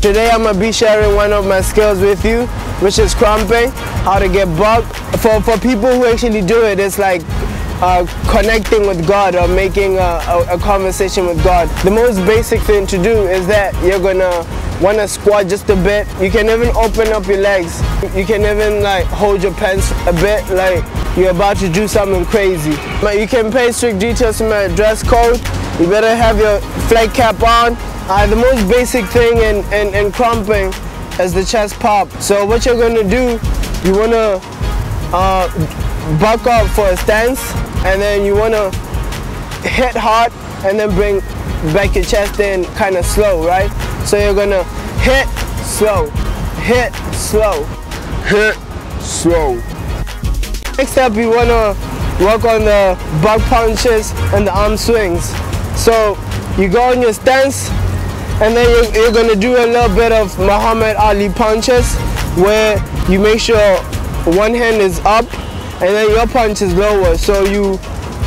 Today I'm gonna be sharing one of my skills with you, which is krumping, how to get bucked. For, for people who actually do it, it's like uh, connecting with God or making a, a, a, conversation with God. The most basic thing to do is that you're gonna wanna squat just a bit. You can even open up your legs. You can even like hold your pants a bit like you're about to do something crazy. But you can pay strict details to my dress code. You better have your flag cap on. Uh, the most basic thing in, in, in krumping is the chest pop. So what you're gonna do, you wanna uh, buck up for a stance and then you want to hit hard and then bring back your chest in kind of slow, right? So you're going to hit, slow, hit, slow, hit, slow. Next up, you want to work on the buck punches and the arm swings. So you go on your stance and then you're, you're to do a little bit of Muhammad Ali punches where you make sure one hand is up and then your punch is lower. So you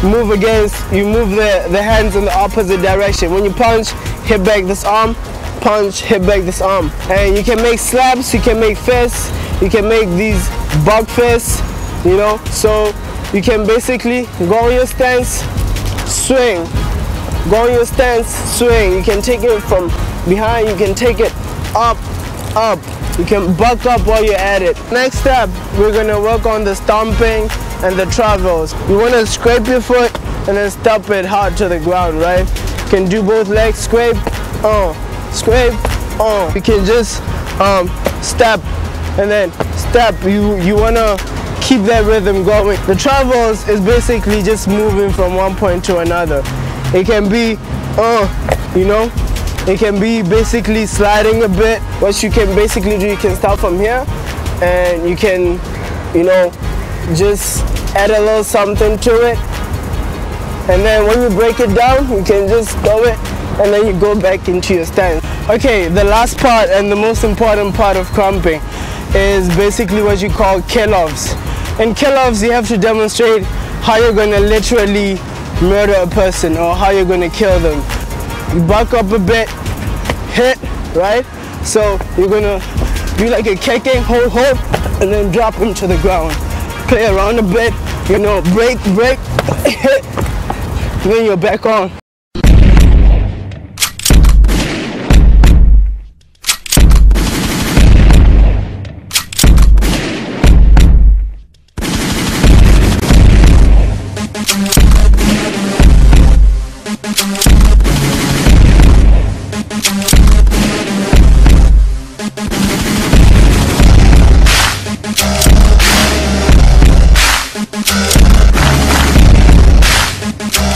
move against you move the the hands in the opposite direction. When you punch hit back this arm punch hit back this arm. And you can make slaps you can make fists you can make these buck fists you know? So you can basically go on your stance swing go on your stance swing you can take it from behind you can take it up up you can buck up while you're at it. Next step, we're gonna work on the stomping and the travels. You wanna scrape your foot and then stomp it hard to the ground, right? You can do both legs, scrape, uh, scrape, uh. You can just um, step and then step. You, you wanna keep that rhythm going. The travels is basically just moving from one point to another. It can be, uh, you know, it can be basically sliding a bit. What you can basically do, you can start from here and you can, you know, just add a little something to it. And then when you break it down, you can just go it and then you go back into your stance. Okay, the last part and the most important part of krumping is basically what you call kill-offs. In kill-offs, you have to demonstrate how you're gonna literally murder a person or how you're gonna kill them you buck up a bit, hit, right? So you're gonna do like a kicking, hold, hold, and then drop him to the ground. Play around a bit, you know, break, break, hit, then you're back on.